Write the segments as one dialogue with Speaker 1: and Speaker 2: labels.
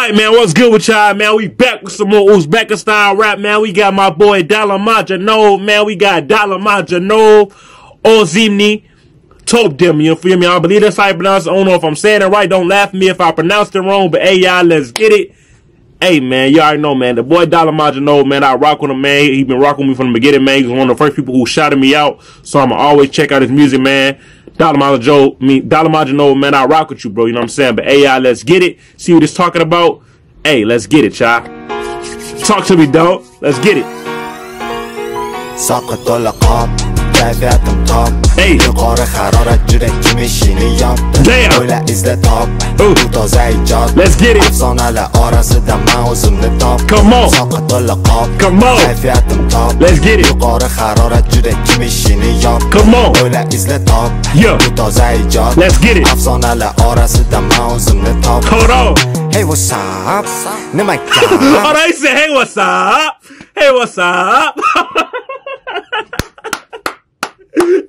Speaker 1: Alright, man, what's good with y'all, man? We back with some more Uzbekistan rap, man. We got my boy Dalimjanov, man. We got Dalimjanov, Ozimni, Top you feel me? I believe that's how I pronounce it. I don't know if I'm saying it right. Don't laugh at me if I pronounced it wrong, but hey, y'all, let's get it. Hey, man, you already know, man. The boy Dalimjanov, man, I rock with him, man. He been rocking with me from the beginning, man. He's one of the first people who shouted me out, so I'ma always check out his music, man. Dollar Joe, me, Dollar Joe, man, I rock with you, bro. You know what I'm saying? But AI, let's get it. See what it's talking about. Hey, let's get it, y'all. Talk to me, dog. Let's get it.
Speaker 2: Yuqori harorat juda kim ishini yopdi o'yla izla top. Bu toza ijod afsonalar orasida man o'zimni top? Soqqa to'la qop kayfiyatim top. Yuqori harorat juda kim ishini yopdi o'yla izla top. Bu toza ijod afsonalar orasida man o'zimni top? Hey, what's up? Nima gap?
Speaker 1: Alright, say, hey, what's up? Hey, what's up?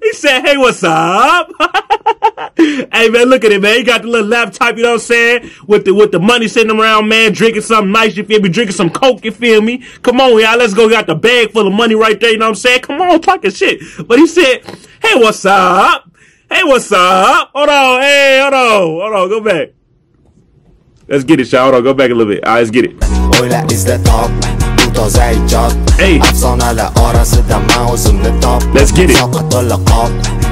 Speaker 1: he said, hey, what's up? hey man, look at it, man. He got the little laptop, you know what I'm saying? With the with the money sitting around, man, drinking something nice, you feel me? Drinking some coke, you feel me? Come on, y'all, let's go. Got the bag full of money right there, you know what I'm saying? Come on, talking shit. But he said, hey, what's up? Hey, what's up? Hold on, hey, hold on, hold on, go back. Let's get it, y'all. Hold on, go back a little bit. All right, let's get it.
Speaker 2: Toza ijod. Afsonalar orasida man o'zimni top. Soqqa to'la qop.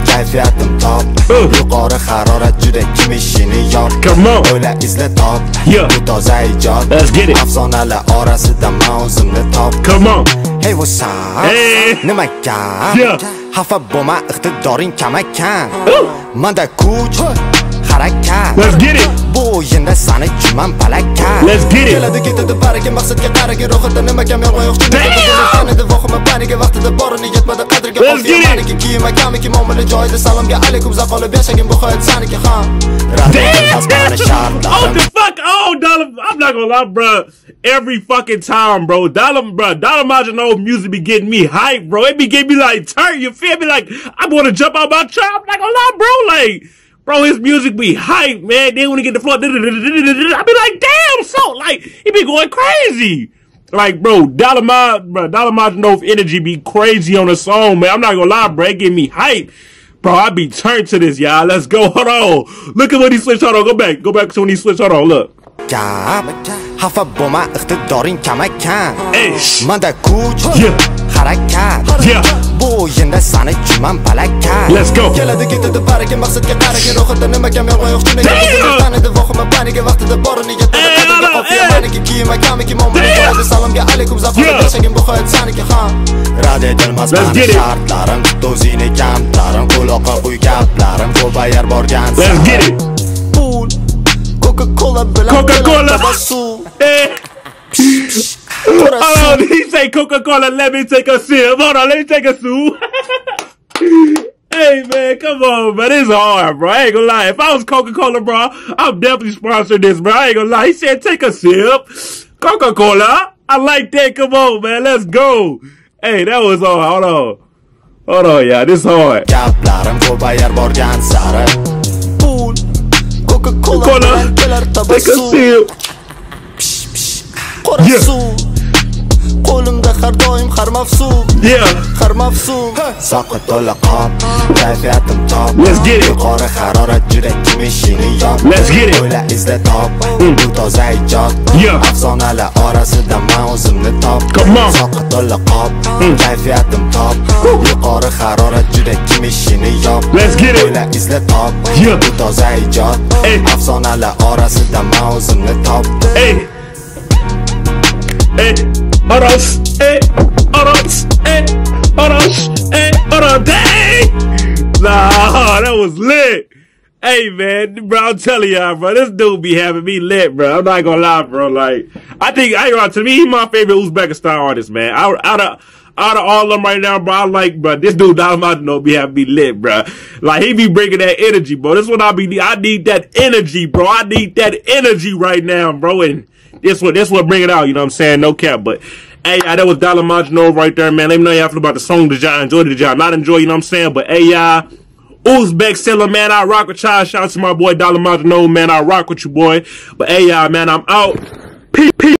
Speaker 2: Kayfiyatim top. Yuqori harorat juda kim ishini yop. O'yla izla top. Bu toza ijod. Afsonalar orasida man o'zimni top. Hey what's up? Nima gap xafa bo'lma iqtidoring kam ekan. Manda kuch harakat
Speaker 1: Let's get it.
Speaker 2: Bu o'yinda sani juman palakat
Speaker 1: Let's get it.
Speaker 2: Keladi ketadi baraka maqsadga qaragin ro'yxatda nima kam yolg'on yo'q Tanidi vohima panika vaqtida borini yetmadi qadriga
Speaker 1: Let's get it.
Speaker 2: kamiki muomala joyida salomga alaykum zaqolib yashagin bu hayot saniki ham
Speaker 1: Oh the fuck oh dollar. I'm not gonna lie bro. Every fucking time bro. Dollar bro. Dalimjanov music be getting me hype bro. It be getting me like turn you feel me? Like I'm gonna jump out my chair. I'm not gonna lie bro. Like Bro, his music be hype, man. Then when he get the floor, I be like, damn, so like he be going crazy. Like, bro, Dollar bro, Dollar energy be crazy on the song, man. I'm not gonna lie, bro. It give me hype. Bro, I be turned to this, y'all. Let's go. Hold on. Look at when he switched. Hold on. Go back. Go back to when he switched. Hold on. Look.
Speaker 2: xafa bo'lma iqtidoring kam ekan
Speaker 1: manda
Speaker 2: kuch harakat bu o'yinda sani juman palakat
Speaker 1: let's go.
Speaker 2: Keladi ketadi baraka maqsadga qaragin ro'yxatda nima kam yolg'on yo'q tunaga tanidi vohima panika vaqtida borini yetadi maniki kiyima kamiki mo'mina salomga alaykum zafarda yashagin bu hayot saniki ham rad etilmas mani shartlarim o'zingni kamtarim quloqqa quy gaplarim ko'payar borgan
Speaker 1: let's get it.
Speaker 2: Coca-Cola
Speaker 1: Coca-Cola. Hold he say Coca-Cola, let me take a sip. Hold on, let me take a sip. hey man, come on, man. It's hard, bro. I ain't gonna lie. If I was Coca-Cola, bro, I'm definitely sponsoring this, bro. I ain't gonna lie. He said take a sip. Coca-Cola. I like that. Come on, man. Let's go. Hey, that was hard. Hold on. Hold on, yeah. This hard.
Speaker 2: Coca-Cola
Speaker 1: Take a sip
Speaker 2: Qora suv qo'limda har doim har mavsum. Har mavsum. Soqi to'la qop. Kayfiyatim top. Yuqori harorat juda ishini yop. O'yla izla top. Bu toza ijod. Afsonalar orasida man o'zimni top. Soqi to'la qop. Kayfiyatim top. Yuqori harorat juda ishini yop. O'yla izla top. Bu toza ijod. Afsonalar orasida man o'zimni top.
Speaker 1: Hey, Oros, Oros, hey, Oros, hey, Oros, dang! Nah, that was lit. Hey man, bro, I'm telling y'all, bro, this dude be having me lit, bro. I'm not gonna lie, bro. Like, I think, I to me, he's my favorite Uzbekistan artist, man. Out, of, out of all of them right now, bro, I like, bro, this dude my know be having me lit, bro. Like, he be bringing that energy, bro. This one I be, I need that energy, bro. I need that energy right now, bro. And this what this what bring it out. You know what I'm saying? No cap. But hey, that was Dollar Marginal right there, man. Let me know y'all feel about the song. Did y'all enjoy it? Did y'all not enjoy? You know what I'm saying? But hey, y'all. Uzbek Sila, man, I rock with y'all. Shout out to my boy Dollar Marginal, man. I rock with you, boy. But hey, y'all, man, I'm out. Peace.